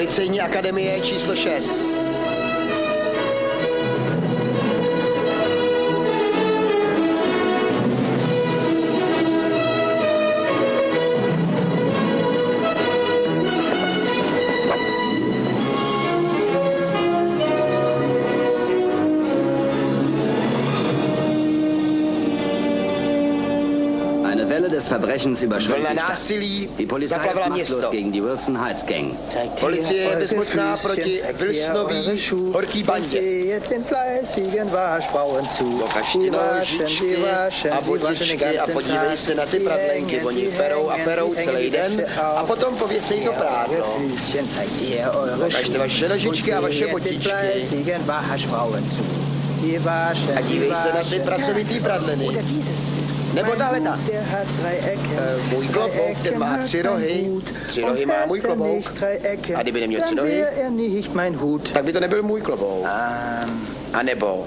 Policejní akademie číslo 6. Welle des Verbrechens überschwemmt Vlna die Stadt. násilí Die Polizei ist machtlos gegen die Wilson Heights Gang. Policie je bezmocná proti Wilsonový horký bandě. waschen, nožičky a vodičky a podívej se na ty pradlenky. Oni perou a perou celý den a potom pověsejí to prádlo. Ukažte vaše nožičky a vaše Und A dívej se na ty pracovitý pradleny. Nebo tahle ta. Eh, můj klobouk, ten má tři rohy. Tři rohy má můj klobouk. A kdyby neměl tři rohy? Tak by to nebyl můj klobouk. A nebo